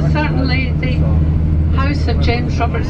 but certainly the house of James Robertson.